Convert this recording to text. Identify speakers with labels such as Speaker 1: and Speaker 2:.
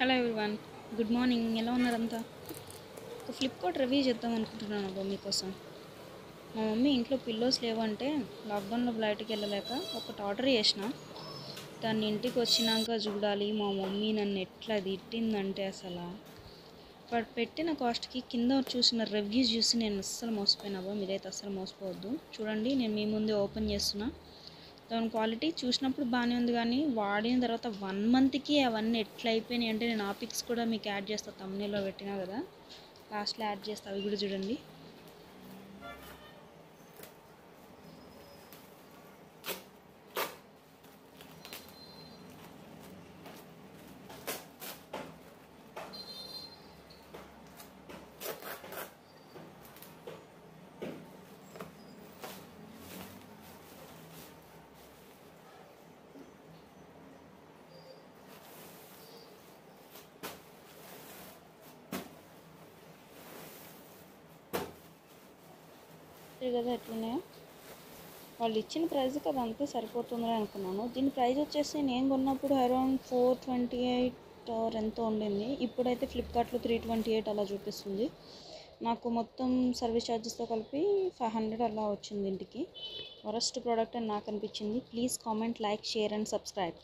Speaker 1: Hello everyone good morning ఎలా ఉన్నారంతా ఒక Flipkart review చేద్దాం అనుకుంటున్నాను అబ్బా మీకోసం. మా మమ్మీ ఇంట్లో పిల్లోస్ లేవంటే లాక్డౌన్లో బయటకు వెళ్ళలేక ఒకటి ఆర్డర్ చేసిన. దాన్ని ఇంటికి వచ్చినాక చూడాలి మా మమ్మీ నన్ను ఎట్లా తిట్టిందంటే అసలు. బట్ పెట్టిన కాస్ట్కి కింద చూసిన రివ్యూస్ చూసి నేను అస్సలు మోసపోయినా అబ్బా. మీరైతే అస్సలు మోసపోవద్దు. చూడండి నేను మీ ముందే ఓపెన్ చేస్తున్నా. దాని క్వాలిటీ చూసినప్పుడు బాగానే ఉంది కానీ వాడిన తర్వాత వన్ మంత్కి అవన్నీ ఎట్లా అయిపోయినాయి అంటే నేను ఆ పిక్స్ కూడా మీకు యాడ్ చేస్తా తమ్నేలో పెట్టినా కదా. లాస్ట్లో యాడ్ చేస్తా అవి కూడా చూడండి. ఇది కదా ఎట్లున్నాయో వాళ్ళు ఇచ్చిన ప్రైస్కి అది అంతే సరిపోతుందని అనుకున్నాను. దీని ప్రైస్ వచ్చేసి నేను కొన్నప్పుడు around four twenty eight or ఎంతో ఉండింది. ఇప్పుడైతే ఫ్లిప్కార్ట్లో త్రీ ట్వంటీ ఎయిట్ అలా చూపిస్తుంది. నాకు మొత్తం సర్వీస్ ఛార్జెస్తో కలిపి ఫైవ్ హండ్రెడ్ అలా వచ్చింది ఇంటికి. వరస్ట్ ప్రోడక్ట్ అని నాకు అనిపించింది. Please comment like share and subscribe